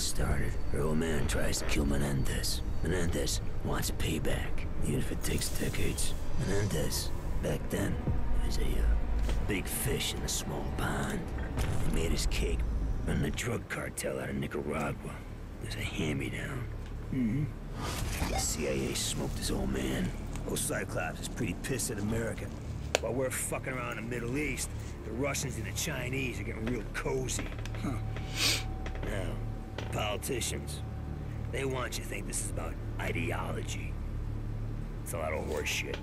it started. Her old man tries to kill Menendez. Menendez wants payback, even if it takes decades. Menendez, back then, was a uh, big fish in a small pond. He made his cake, running a drug cartel out of Nicaragua. It was a hand-me-down. Mm-hmm. The CIA smoked his old man. Old Cyclops is pretty pissed at America. While we're fucking around in the Middle East, the Russians and the Chinese are getting real cozy. Huh. Politicians, they want you to think this is about ideology. It's a lot of horse shit.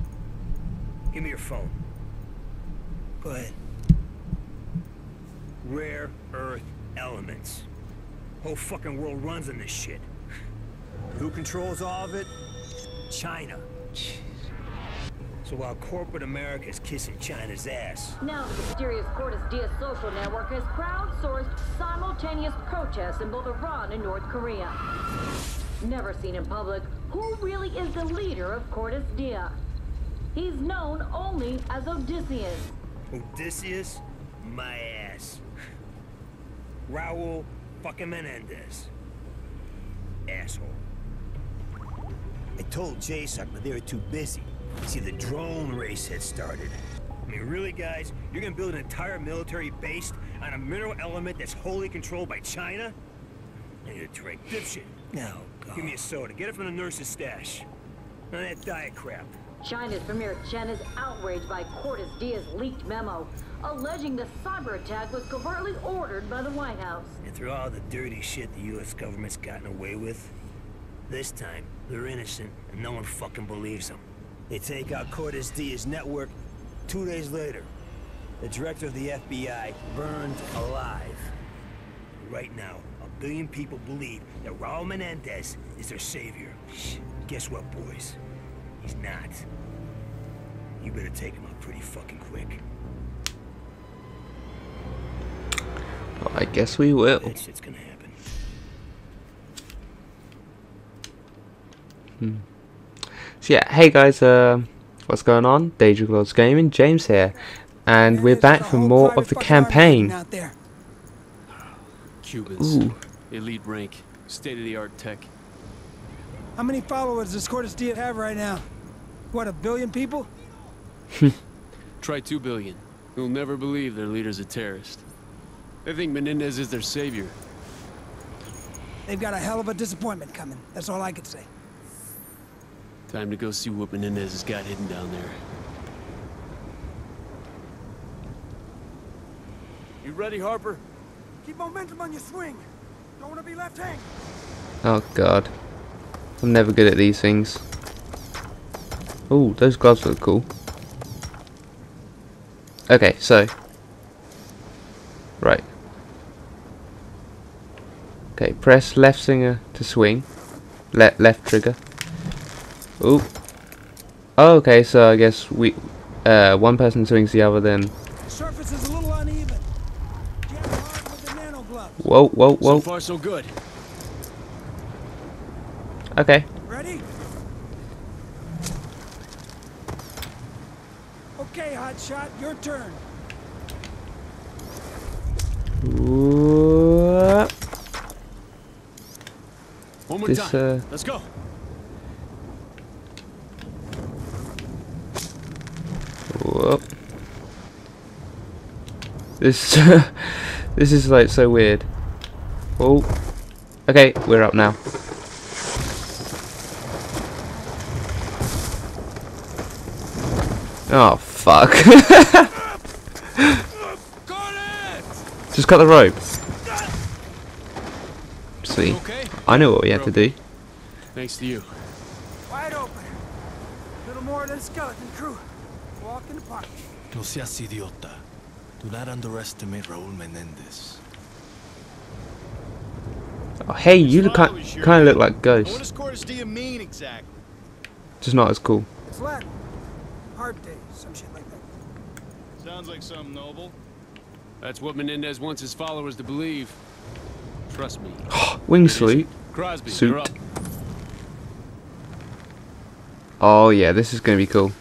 Give me your phone. Go ahead. Rare earth elements. Whole fucking world runs on this shit. Who controls all of it? China. So while corporate America is kissing China's ass, Now the mysterious Cordis Die social network has crowdsourced simultaneous protests in both Iran and North Korea. Never seen in public, who really is the leader of Cordis Die? He's known only as Odysseus. Odysseus, my ass. Raul fucking Menendez. Asshole. I told JSOC, but they were too busy. See, the drone race had started. I mean, really, guys? You're gonna build an entire military based on a mineral element that's wholly controlled by China? I need a drink. Dipshit. No, God. Give me a soda. Get it from the nurse's stash. None of that diet crap. China's Premier Chen is outraged by Cordis Die's leaked memo, alleging the cyber attack was covertly ordered by the White House. And through all the dirty shit the U.S. government's gotten away with, this time, they're innocent and no one fucking believes them. They take out Cordis Die network two days later. The director of the FBI burned alive. Right now, a billion people believe that Raul Menendez is their savior. Guess what, boys? He's not. You better take him out pretty fucking quick. Well, I guess we will. That shit's gonna happen. Hmm. So yeah, hey guys, uh, what's going on? Deadriclords Gaming, James here, and we're back for more of the campaign. Out there. Cubans. Ooh, Elite rank. State of the art tech. How many followers does Cordis Die have right now? What, a billion people? Try two billion. You'll never believe their leader's a terrorist. They think Menendez is their savior. They've got a hell of a disappointment coming. That's all I could say. Time to go see what Menendez has got hidden down there. You ready, Harper? Keep momentum on your swing. Don't want to be left hanging. oh god. I'm never good at these things. Oh, those gloves look cool. Okay, so. Right. Okay, press left singer to swing. Le left trigger. Ooh. Oh, okay, so I guess we, uh, one person swings the other, then. The surface is a little uneven. Jab hard with the nano gloves. Whoa, whoa, whoa. So far, so good. Okay. Ready? Okay, hotshot, your turn. Whoop. One more This, time. uh, Let's go. This this is like so weird. Oh. Okay, we're up now. Oh fuck. Just cut the rope. See, Okay. I know what we have to do. Thanks to you. Wide open. Little more than skeleton crew. Walk in the park. No seas idiota. Do not underestimate Raul Menendez. Oh, hey, you look kind of look like What ghosts, does Cordis Die mean exactly? just not as cool. It's Latin. Hard day, some shit like that. Sounds like something noble. That's what Menendez wants his followers to believe. Trust me. Wingsuit. Crosby, Suit. up. Oh yeah, this is gonna be cool.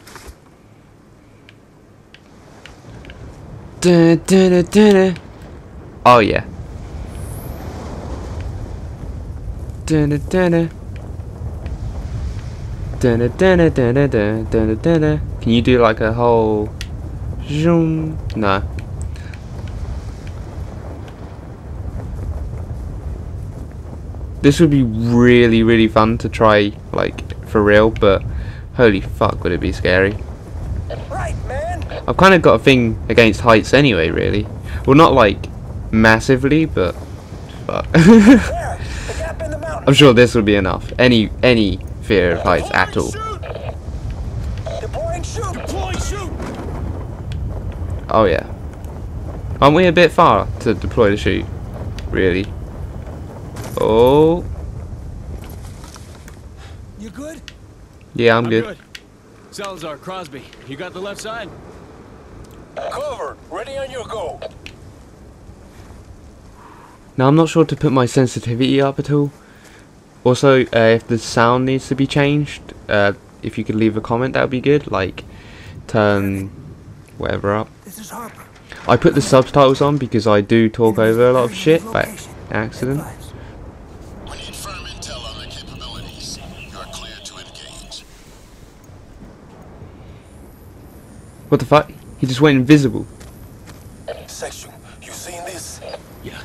Dun, dun, dun, oh yeah. Can you do like a whole zoom? No. This would be really, really fun to try, like, for real, but holy fuck would it be scary. I've kind of got a thing against heights anyway, really. Well, not like massively, but fuck. There, the gap in the mountain. I'm sure this would be enough. Any any fear of heights at all. Deploying shoot. Oh yeah. Aren't we a bit far to deploy the shoot? Really? Oh You good? yeah, I'm, good. Salazar, Crosby, you got the left side? Cover, ready on your go. Now I'm not sure to put my sensitivity up at all. Also, uh, if the sound needs to be changed, uh, if you could leave a comment, that would be good. Like, turn whatever up. This is Harper. I put the subtitles on because I do talk over a lot of shit by Location. accident. Advise. We need firm intel on their capabilities. You are clear to engage. What the fuck? He just went invisible. Section, you seen this? Yeah.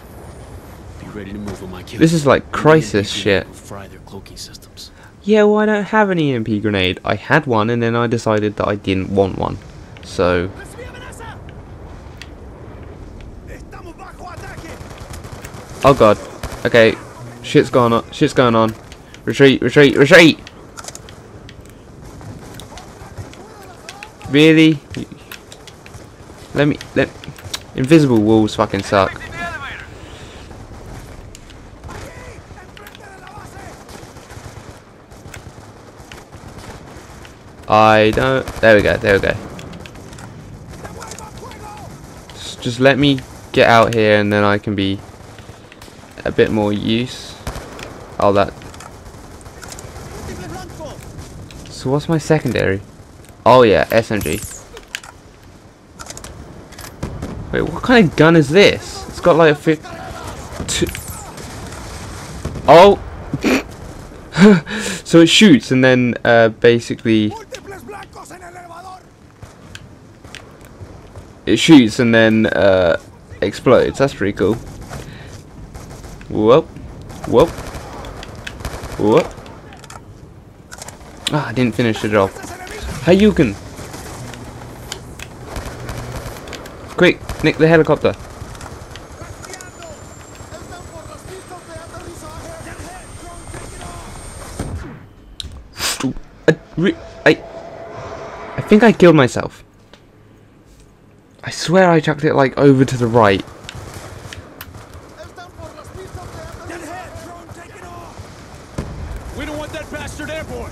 Be ready to move on my kill. This is like crisis NPD shit. Fry their cloaking systems. Yeah, well I don't have an EMP grenade. I had one and then I decided that I didn't want one. So, ¡Recibe amenaza! ¡Estamos bajo ataque! oh god. Okay, shit's going on. Shit's going on. Retreat, retreat, retreat! Really? Let me, let, invisible walls fucking suck. I don't, there we go, there we go. Just, let me get out here and then I can be a bit more use. Oh, that. So what's my secondary? Oh yeah, SMG. Wait, what kind of gun is this? It's got like a fi- two. Oh. so it shoots and then uh, basically Múltiples blancos en el elevador. it shoots and then uh, explodes. That's pretty cool. Whoop, whoop, whoop. Ah, I didn't finish it the job. Hayuken! Quick, nick the helicopter. I, I, I think I killed myself. I swear I chucked it like over to the right. Dead ahead. Drone taking off. We don't want that bastard airborne!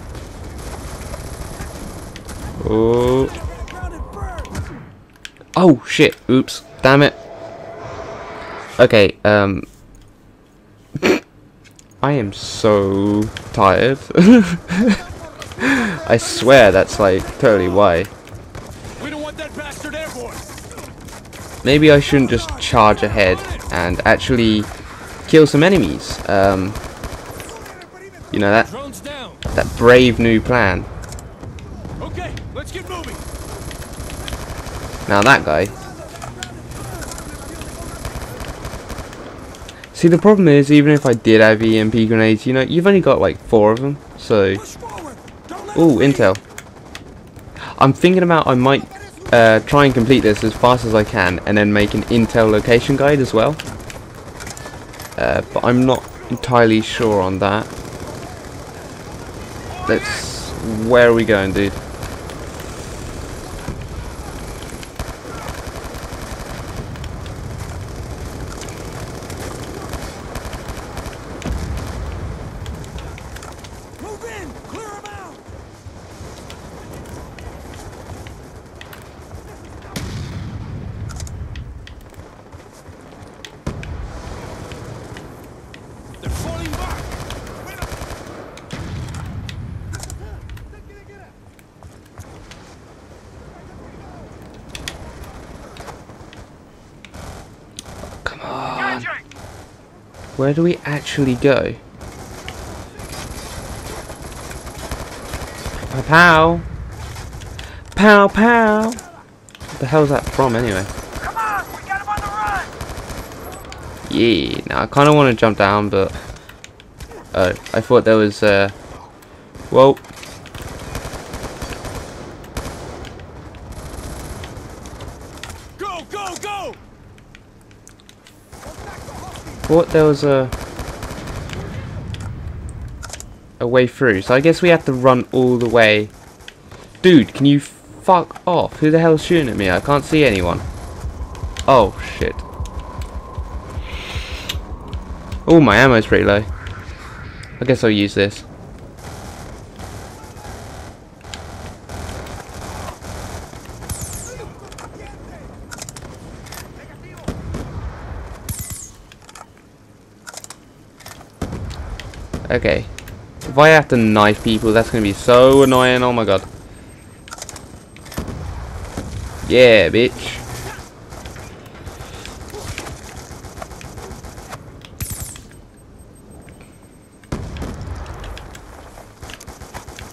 Oh. Oh shit! Oops! Damn it! Okay, um, I am so tired. I swear that's like totally why. We don't want that bastard airborne! Maybe I shouldn't just charge ahead and actually kill some enemies. Um, you know that that brave new plan. Okay, let's get moving! Now that guy. See, the problem is, even if I did have EMP grenades, you know, you've only got like four of them. So, Push forward. Don't let ooh, intel. I'm thinking about I might uh, try and complete this as fast as I can, and then make an intel location guide as well. Uh, but I'm not entirely sure on that. Let's. Where are we going, dude? Come on. Where do we actually go? Pow pow! Pow pow! What the hell's that from anyway? Yeah, now I kinda wanna jump down but uh, I thought there was uh Whoa. Go, go, go! Thought there was a a way through. So I guess we have to run all the way. Dude, can you fuck off? Who the hell's shooting at me? I can't see anyone. Oh shit. Oh, my ammo's pretty low. I guess I'll use this. Okay. If I have to knife people, that's going to be so annoying. Oh my god. Yeah, bitch.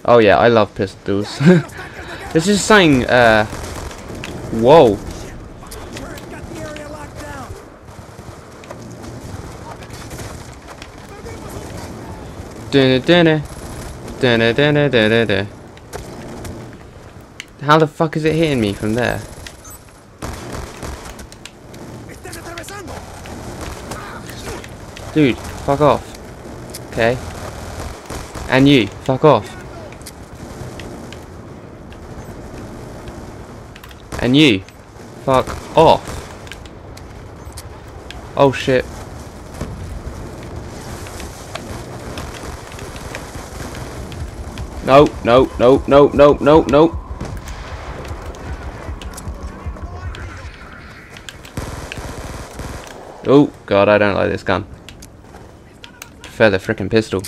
Oh yeah, I love pistols. this is saying, uh... Whoa. How the fuck is it hitting me from there? Dude, fuck off. Okay. And you, fuck off. And you, fuck off. Oh shit. No, no, no, no, no, no, no. Oh god, I don't like this gun. Prefer the frickin' pistol.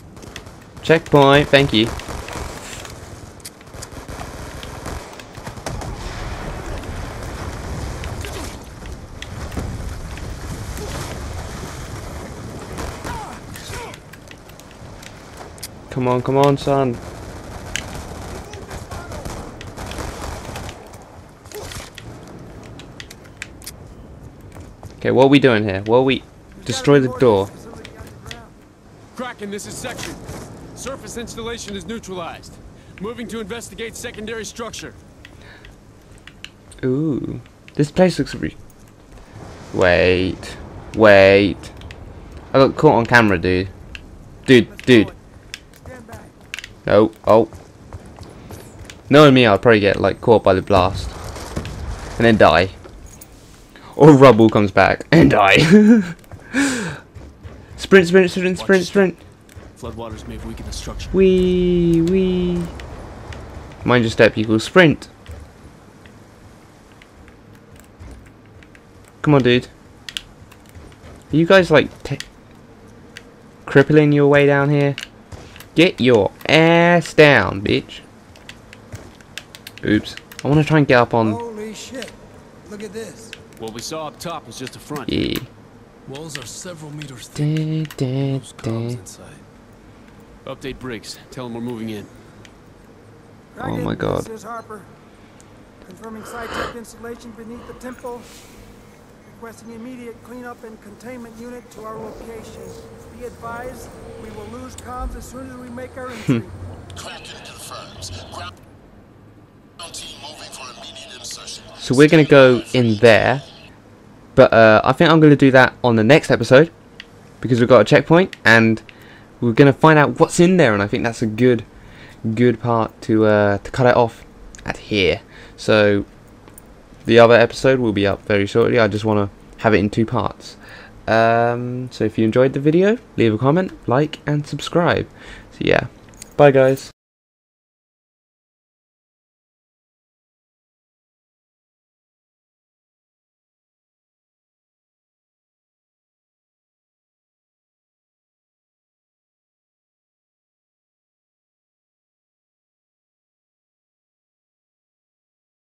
Checkpoint, thank you. Come on, come on, son. Okay, what are we doing here? What are we... Destroy the door. Kraken, this is Section. Surface installation is neutralized. Moving to investigate secondary structure. Ooh. This place looks re... Wait. Wait. I got caught on camera, dude. Dude, dude. No. Oh. Knowing me, I'll probably get, like, caught by the blast. And then die. Or rubble comes back and die. sprint, sprint, sprint, sprint, sprint. Floodwaters may have weakened the structure. Wee, wee. Mind your step equals sprint. Come on, dude. Are you guys like t crippling your way down here? Get your ass down, bitch. Oops. I want to try and get up on. Holy shit. Look at this. What we saw up top was just a front. Yeah. Walls are several meters thick. Dun, dun, Those columns inside. Update Briggs. Tell him we're moving in. Oh my God. This is Harper. Confirming site tech installation beneath the temple. Requesting immediate cleanup and containment unit to our location. Be advised, we will lose comms as soon as we make our entry. Kraken confirms. Ground team moving for immediate insertion. So we're gonna go in there, but uh, I think I'm gonna do that on the next episode because we've got a checkpoint and we're gonna find out what's in there, and I think that's a good, good part to uh, to cut it off at here. So the other episode will be up very shortly. I just want to have it in two parts. Um, so if you enjoyed the video, leave a comment, like, and subscribe. So yeah, bye guys.